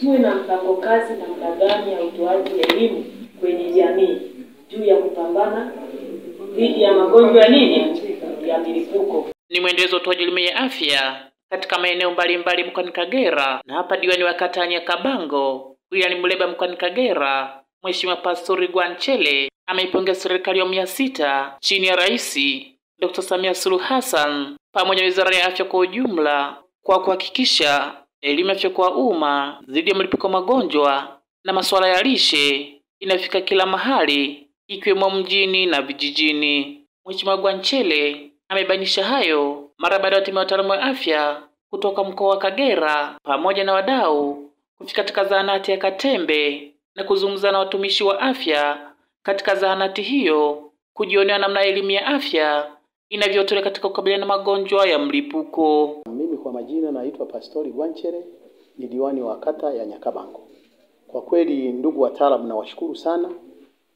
tuwe na mpango kazi namna gani ya utoaji elimu kwenye jamii juu ya kupambana dhidi ya magonjwa nini ya milipuko. Ni mwendelezo utoaji elimu ya afya katika maeneo mbalimbali mkoani Kagera, na hapa diwani wa kata ya Nyakabango wilayani Muleba mkoani Kagera, Mheshimiwa Pastori Gwanchele ameipongeza serikali ya awamu ya sita chini ya Rais Dr. Samia Suluhu Hassan pamoja na Wizara ya Afya kwa ujumla kwa kuhakikisha elimu ya afya kwa umma dhidi ya mlipuko wa magonjwa na masuala ya lishe inafika kila mahali ikiwemo mjini na vijijini. Mheshimiwa Gwanchele amebainisha hayo mara baada ya timu ya wataalamu wa afya kutoka mkoa wa Kagera pamoja na wadau kufika katika zahanati ya Katembe na kuzungumza na watumishi wa afya katika zahanati hiyo kujionea namna elimu ya afya inavyotolewa katika kukabiliana na magonjwa ya mlipuko. Mimi kwa majina naitwa Pastori Gwanchere, ni diwani wa kata ya Nyakabango. Kwa kweli, ndugu wataalamu, nawashukuru sana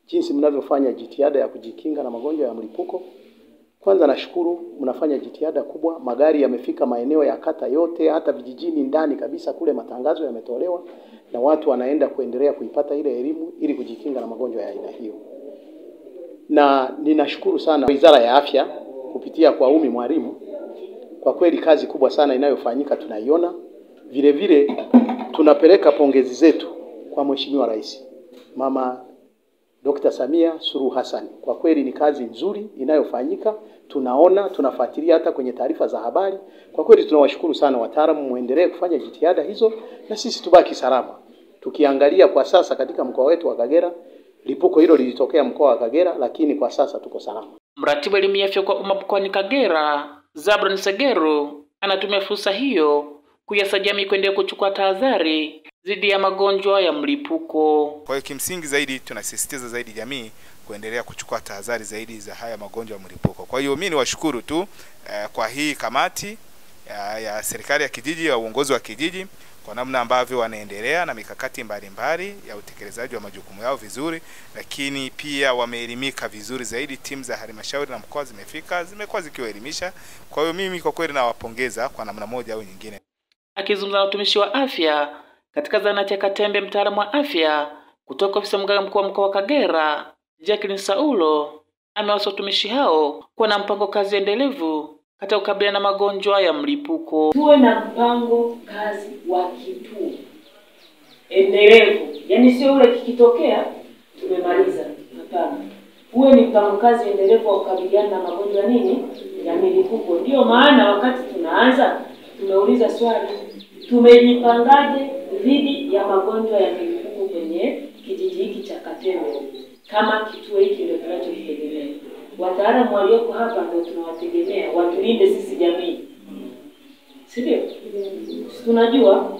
jinsi mnavyofanya jitihada ya kujikinga na magonjwa ya mlipuko. Kwanza nashukuru mnafanya jitihada kubwa, magari yamefika maeneo ya kata yote, hata vijijini ndani kabisa kule, matangazo yametolewa na watu wanaenda kuendelea kuipata ile elimu ili kujikinga na magonjwa ya aina hiyo. Na ninashukuru sana Wizara ya Afya kupitia kwa Umi Mwalimu, kwa kweli kazi kubwa sana inayofanyika tunaiona. Vile vile tunapeleka pongezi zetu kwa Mheshimiwa Rais Mama Dr. Samia Suluhu Hassan. Kwa kweli ni kazi nzuri inayofanyika, tunaona tunafuatilia hata kwenye taarifa za habari. Kwa kweli tunawashukuru sana wataalamu, muendelee kufanya jitihada hizo na sisi tubaki salama. Tukiangalia kwa sasa katika mkoa wetu wa Kagera, lipuko hilo lilitokea mkoa wa Kagera, lakini kwa sasa tuko salama. Mratibu elimu ya afya kwa umma mkoani Kagera, Zabron Segeru, anatumia fursa hiyo kuyasa jamii kuendelea kuchukua tahadhari dhidi ya magonjwa ya mlipuko. Kwa hiyo kimsingi zaidi tunasisitiza zaidi jamii kuendelea kuchukua tahadhari zaidi za haya magonjwa ya mlipuko. Kwa hiyo mimi niwashukuru tu eh, kwa hii kamati ya, ya serikali ya kijiji ya uongozi wa kijiji kwa namna ambavyo wanaendelea na mikakati mbalimbali ya utekelezaji wa majukumu yao vizuri, lakini pia wameelimika vizuri zaidi. Timu za halmashauri na mkoa zimefika, zimekuwa zikiwaelimisha. Kwa hiyo mimi kwa kweli nawapongeza kwa namna moja au nyingine. Akizungumza na utumishi wa afya katika zahanati ya Katembe, mtaalamu wa afya kutoka ofisi ya mganga mkuu wa mkoa wa Kagera, Jacqueline Saulo amewasa watumishi hao kuwa na mpango kazi endelevu katika kukabiliana na magonjwa ya mlipuko. Tuwe na mpango kazi wa kituo endelevu, yani sio ule kikitokea tumemaliza. Hapana, uwe ni mpango kazi endelevu wa kukabiliana na magonjwa nini ya milipuko. Ndiyo maana wakati tunaanza tumeuliza swali, tumejipangaje dhidi ya magonjwa ya milipuko kwenye kijiji hiki cha Katembe? Kama kituo hiki ndio tunachokitegemea, wataalamu walioko hapa ndio tunawategemea watulinde sisi jamii, si ndio? Tunajua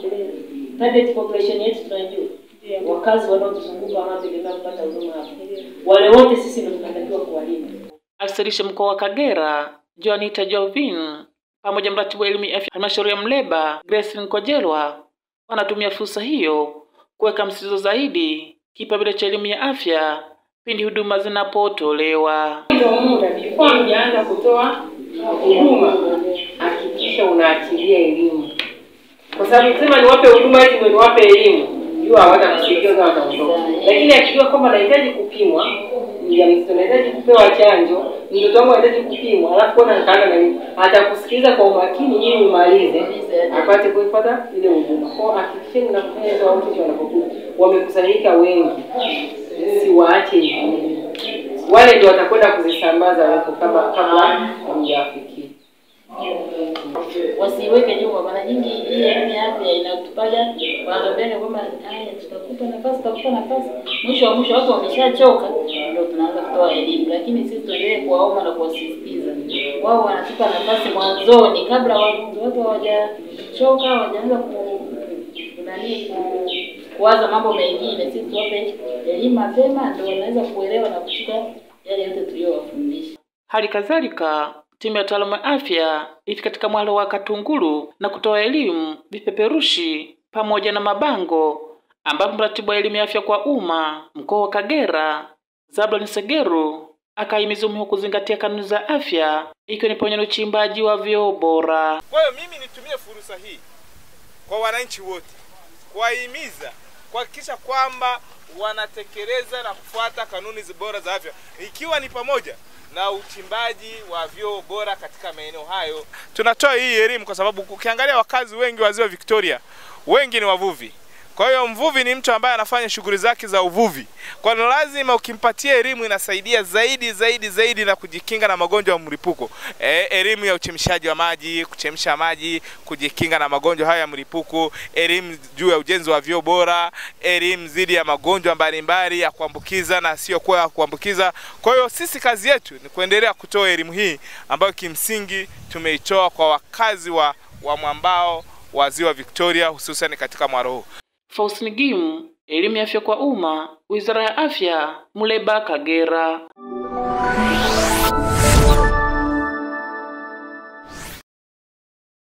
target population yetu tunajua, wakazi wanaotuzunguka wanaotegemea kupata huduma hapa, wale wote sisi ndio tunatakiwa kuwalinda. Afisa mkoa wa Kagera Joanita Jovin pamoja mratibu wa elimu ya afya halmashauri ya Mleba Grace Nkojelwa wanatumia fursa hiyo kuweka msisitizo zaidi kipaumbele cha elimu ya afya pindi huduma zinapotolewa. Ndio muda before hujaanza kutoa huduma, hakikisha unaachilia elimu, kwa sababu sema niwape huduma ili niwape elimu, jua hawatakusaidia za wataondoka. Lakini akijua kwamba nahitaji kupimwa, mjamzito nahitaji kupewa chanjo, mtoto wangu anahitaji kupimwa, alafu kuona nikaanza na nini, atakusikiliza kwa umakini ili umalize, apate kuipata ile huduma. Kwa hakikisheni mnafanya hizo watoto wanapokuja wamekusanyika wengi, siwaache hivi wale ndio watakwenda kuzisambaza huko kama kabla hamjafikia. Wasiweke nyuma. Mara nyingi hii elimu ya afya inatupaga wanatuambiaga kwamba haya, tutakupa nafasi, tutakupa nafasi. Mwisho wa mwisho watu wameshachoka, ndio tunaanza kutoa elimu, lakini sisi tuendelee kuwaomba na kuwasisitiza. Wao wanatupa nafasi mwanzoni, kabla watu hawajachoka, hawajaanza ku nani ku kuwaza mambo mengine. Sisi tuwape elimu mapema, ndio wanaweza kuelewa na kushika yale yote tuliyowafundisha. Hali kadhalika timu ya wataalamu wa afya ifi katika mwalo wa Katungulu na kutoa elimu, vipeperushi pamoja na mabango, ambapo mratibu wa elimu ya afya kwa umma mkoa wa Kagera Zablon Segeru akahimiza umuhimu kuzingatia kanuni za afya ikiwa ni pamoja na uchimbaji wa vyoo bora. Kwa hiyo mimi nitumie fursa hii kwa wananchi wote kuwahimiza kuhakikisha kwamba wanatekeleza na kufuata kanuni bora za afya ikiwa ni pamoja na uchimbaji wa vyoo bora katika maeneo hayo. Tunatoa hii elimu kwa sababu ukiangalia wakazi wengi wa ziwa Victoria wengi ni wavuvi. Kwa hiyo mvuvi ni mtu ambaye anafanya shughuli zake za uvuvi. Kwa hiyo lazima ukimpatia elimu inasaidia zaidi zaidi zaidi na kujikinga na magonjwa ya mlipuko. E, elimu ya uchemshaji wa maji, kuchemsha maji, kujikinga na magonjwa haya ya mlipuko, elimu juu ya ujenzi wa vyoo bora, elimu dhidi ya magonjwa mbalimbali ya kuambukiza na sio kwa ya kuambukiza. Kwa hiyo sisi kazi yetu ni kuendelea kutoa elimu hii ambayo kimsingi tumeitoa kwa wakazi wa, wa mwambao wa ziwa Victoria hususan katika mwaro huu. Faustini Gimu, elimu ya afya kwa umma, Wizara ya Afya, Muleba, Kagera.